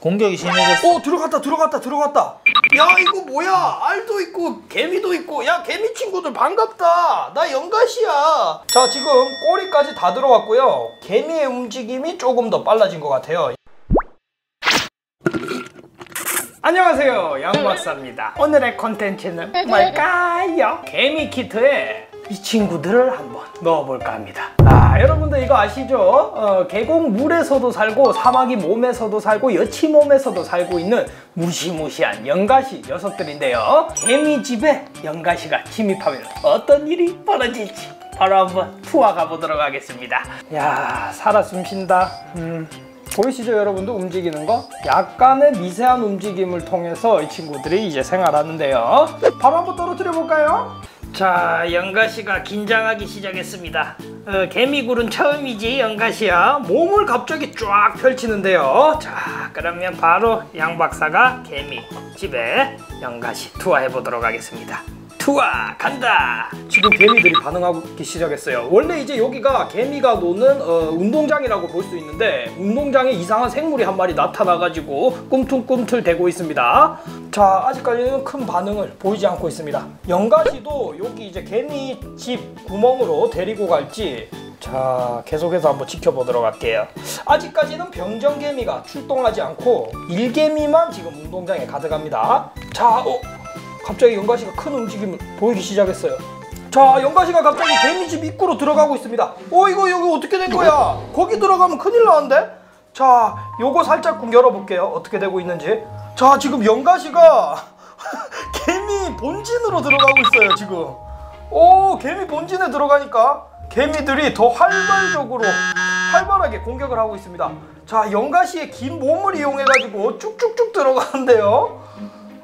공격이 심해졌어. 오 들어갔다 들어갔다 들어갔다. 야 이거 뭐야? 알도 있고 개미도 있고. 야 개미 친구들 반갑다. 나 영가시야. 자 지금 꼬리까지 다 들어갔고요. 개미의 움직임이 조금 더 빨라진 것 같아요. 안녕하세요 양박사입니다. 오늘의 컨텐츠는 뭘까요? 개미 키트에 이 친구들을 한번 넣어볼까 합니다 아 여러분들 이거 아시죠? 어, 계곡 물에서도 살고 사마귀 몸에서도 살고 여치 몸에서도 살고 있는 무시무시한 연가시 녀석들인데요 개미집에 연가시가 침입하면 어떤 일이 벌어질지 바로 한번 투어 가보도록 하겠습니다 야 살아 숨쉰다 음. 보이시죠 여러분도 움직이는 거? 약간의 미세한 움직임을 통해서 이 친구들이 이제 생활하는데요 바로 한번 떨어뜨려 볼까요? 자 영가씨가 긴장하기 시작했습니다 어, 개미굴은 처음이지 영가씨야 몸을 갑자기 쫙 펼치는데요. 자 그러면 바로 양 박사가 개미 집에 영가씨 투어해 보도록 하겠습니다 투어 간다. 지금 개미들이 반응하기 시작했어요. 원래 이제 여기가 개미가 노는 어, 운동장이라고 볼 수 있는데 운동장에 이상한 생물이 한 마리 나타나가지고 꿈틀꿈틀 대고 있습니다. 자 아직까지는 큰 반응을 보이지 않고 있습니다. 영가시도 여기 이제 개미 집 구멍으로 데리고 갈지 자 계속해서 한번 지켜보도록 할게요. 아직까지는 병정개미가 출동하지 않고 일개미만 지금 운동장에 가득합니다. 자 어, 갑자기 영가시가 큰 움직임을 보이기 시작했어요. 자, 영가시가 갑자기 개미집 입구로 들어가고 있습니다. 어, 이거 여기 어떻게 된 거야? 거기 들어가면 큰일 나는데? 자, 요거 살짝 쿵 열어볼게요. 어떻게 되고 있는지. 자, 지금 영가시가 개미 본진으로 들어가고 있어요, 지금. 오, 개미 본진에 들어가니까 개미들이 더 활발적으로 활발하게 공격을 하고 있습니다. 자, 영가시의 긴 몸을 이용해가지고 쭉쭉쭉 들어가는데요.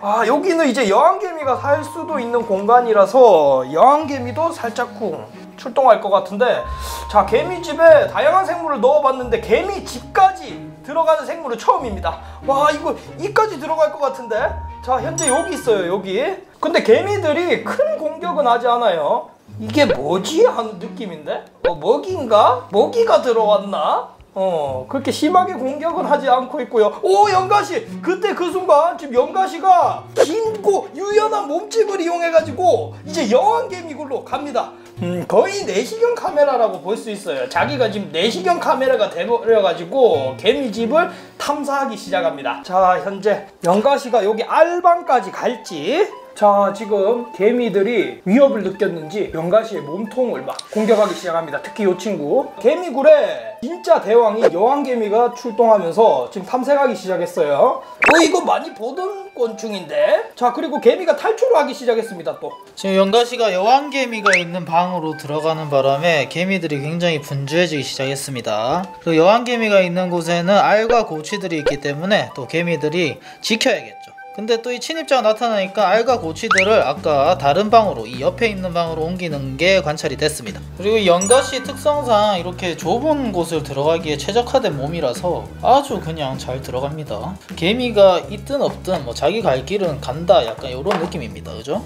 아 여기는 이제 여왕개미가 살 수도 있는 공간이라서 여왕개미도 살짝쿵 출동할 것 같은데 자 개미집에 다양한 생물을 넣어봤는데 개미집까지 들어가는 생물은 처음입니다. 와 이거 이까지 들어갈 것 같은데? 자 현재 여기 있어요 여기. 근데 개미들이 큰 공격은 하지 않아요. 이게 뭐지? 하는 느낌인데? 어, 먹인가? 먹이가 들어왔나? 어 그렇게 심하게 공격은 하지 않고 있고요. 오 영가시! 그때 그 순간 지금 영가시가 긴고 유연한 몸집을 이용해 가지고 이제 여왕개미굴로 갑니다. 음 거의 내시경 카메라라고 볼 수 있어요. 자기가 지금 내시경 카메라가 돼버려 가지고 개미집을 탐사하기 시작합니다. 자 현재 영가시가 여기 알방까지 갈지 자 지금 개미들이 위협을 느꼈는지 영가시의 몸통을 막 공격하기 시작합니다. 특히 이 친구. 개미굴에 진짜 대왕이 여왕개미가 출동하면서 지금 탐색하기 시작했어요. 어 이거 많이 보던 곤충인데? 자 그리고 개미가 탈출을 하기 시작했습니다 또. 지금 영가시가 여왕개미가 있는 방으로 들어가는 바람에 개미들이 굉장히 분주해지기 시작했습니다. 그 여왕개미가 있는 곳에는 알과 고치들이 있기 때문에 또 개미들이 지켜야겠죠. 근데 또 이 침입자가 나타나니까 알과 고치들을 아까 다른 방으로 이 옆에 있는 방으로 옮기는 게 관찰이 됐습니다. 그리고 영가시 특성상 이렇게 좁은 곳을 들어가기에 최적화된 몸이라서 아주 그냥 잘 들어갑니다. 개미가 있든 없든 뭐 자기 갈 길은 간다 약간 이런 느낌입니다. 그죠?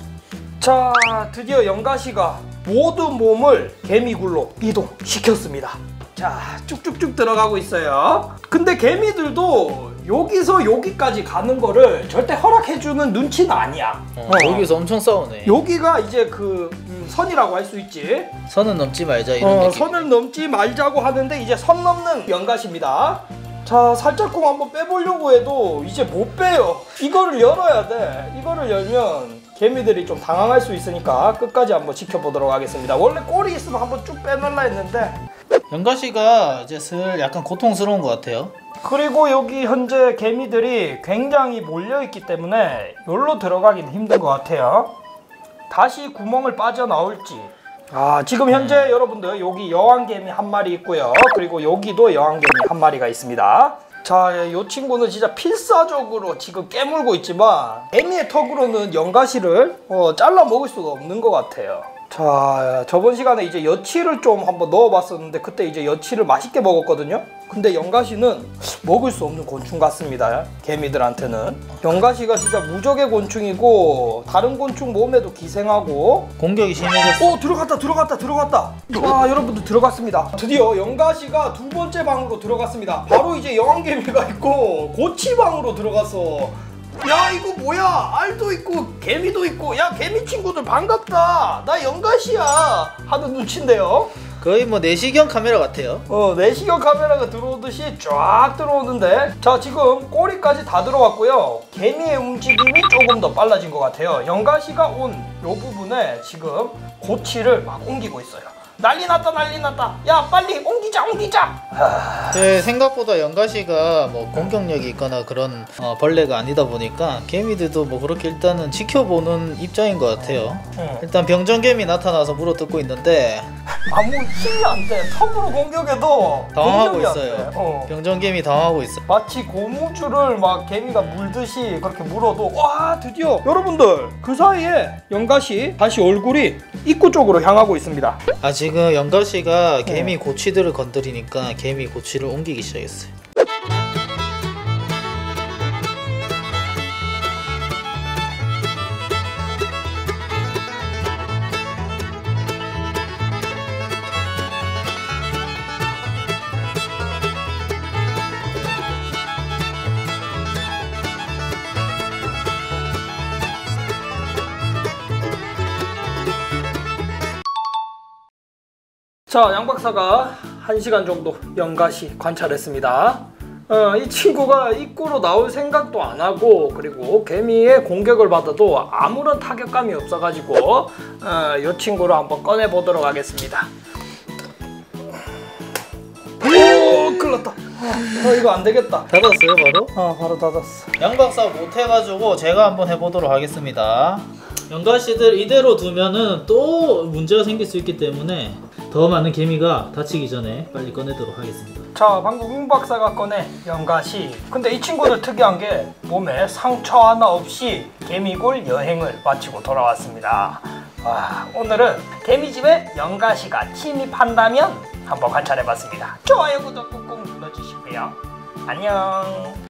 자 드디어 영가시가 모든 몸을 개미굴로 이동시켰습니다 자 쭉쭉쭉 들어가고 있어요 근데 개미들도 여기서 여기까지 가는 거를 절대 허락해주는 눈치는 아니야 어, 어. 여기서 엄청 싸우네. 여기가 이제 그 음, 선이라고 할 수 있지 선은 넘지 말자 이런 어, 느낌. 선을 넘지 말자고 하는데 이제 선 넘는 연가시입니다 자 살짝쿵 한번 빼보려고 해도 이제 못 빼요 이거를 열어야 돼 이거를 열면 개미들이 좀 당황할 수 있으니까 끝까지 한번 지켜보도록 하겠습니다 원래 꼬리 있으면 한번 쭉 빼놓으려 했는데 영가씨가 이제 슬 약간 고통스러운 것 같아요. 그리고 여기 현재 개미들이 굉장히 몰려있기 때문에 여기로 들어가긴 힘든 것 같아요. 다시 구멍을 빠져나올지. 아 지금 현재 여러분들 여기 여왕개미 한 마리 있고요. 그리고 여기도 여왕개미 한 마리가 있습니다. 자이 친구는 진짜 필사적으로 지금 깨물고 있지만 개미의 턱으로는 연가시를 어, 잘라 먹을 수가 없는 것 같아요 자, 저번 시간에 이제 여치를 좀 한번 넣어봤었는데 그때 이제 여치를 맛있게 먹었거든요. 근데 연가시는 먹을 수 없는 곤충 같습니다. 개미들한테는 연가시가 진짜 무적의 곤충이고 다른 곤충 몸에도 기생하고. 공격이 심해졌어. 오 들어갔다 들어갔다 들어갔다. 와 여러분들 들어갔습니다. 드디어 연가시가 두 번째 방으로 들어갔습니다. 바로 이제 여왕개미가 있고 고치방으로 들어갔어. 야 이거 뭐야? 알도 있고 개미도 있고. 야 개미 친구들 반갑다. 나 연가시야. 하는 눈치인데요. 거의 뭐 내시경 카메라 같아요. 어 내시경 카메라가 들어오듯이 쫙 들어오는데. 자 지금 꼬리까지 다 들어왔고요. 개미의 움직임이 조금 더 빨라진 것 같아요. 연가시가 온 요 부분에 지금 고치를 막 옮기고 있어요 난리 났다 난리 났다 야 빨리 옮기자 옮기자 제 생각보다 연가시가 뭐 공격력이 있거나 그런 어, 벌레가 아니다 보니까 개미들도 뭐 그렇게 일단은 지켜보는 입장인 것 같아요. 응. 일단 병정개미 나타나서 물어뜯고 있는데 아무 힘이 안 돼 턱으로 공격해도 당황하고 공격이 안 있어요. 돼. 어. 병정개미 당하고 있어. 마치 고무줄을 막 개미가 물듯이 그렇게 물어도 와 드디어 여러분들 그 사이에 연가시 다시 얼굴이 입구 쪽으로 향하고 있습니다 아 지금 연가시가 개미 고치들을 건드리니까 개미 고치를 옮기기 시작했어요. 자, 양 박사가 1시간 정도 연가시 관찰했습니다. 어, 이 친구가 입구로 나올 생각도 안 하고 그리고 개미의 공격을 받아도 아무런 타격감이 없어가지고 어, 이 친구를 한번 꺼내 보도록 하겠습니다. 오, 큰일 났다. 어, 이거 안 되겠다. 닫았어요 바로? 어, 바로 닫았어. 양 박사 못해가지고 제가 한번 해보도록 하겠습니다. 연가시들 이대로 두면은 또 문제가 생길 수 있기 때문에 더 많은 개미가 다치기 전에 빨리 꺼내도록 하겠습니다. 자, 방금 웅 박사가 꺼내 연가시. 근데 이 친구들 특이한 게 몸에 상처 하나 없이 개미굴 여행을 마치고 돌아왔습니다. 와, 오늘은 개미집에 연가시가 침입한다면 한번 관찰해봤습니다. 좋아요, 구독 꾹꾹 눌러주시고요. 안녕.